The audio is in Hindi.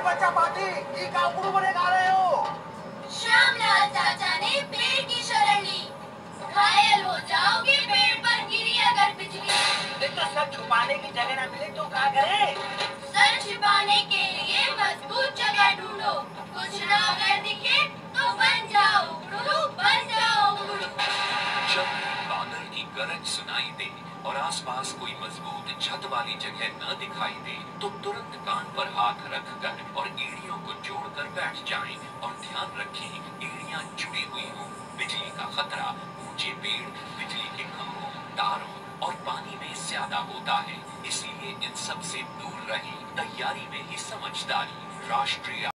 बच्चा पाती ये का गुरु बने गा रहे हो? श्यामलाल चाचा ने पेड़ की शरण ली। घायल हो जाओगे पेड़ पर गिरी अगर बिजली। तो सर छुपाने की जगह ना मिले तो क्या करे? सर छिपाने के लिए मज़बूत जगह ढूंढो। कुछ ना अगर दिखे तो बन जाओ। गरज सुनाई दे और आसपास कोई मज़बूत छत वाली जगह न दिखाई दे तो तुरंत कान पर हाथ रखकर और एड़ियों को जोड़कर बैठ जाएँ और ध्यान रखें, एड़ियाँ जुड़ी हुई हों। बिजली का खतरा, ऊँचे पेड़, बिजली के खंभों, तारों और पानी में ज़्यादा होता है, इसलिए इन सबसे दूर रहें, तैयारी में ही समझदारी, राष्ट्रीय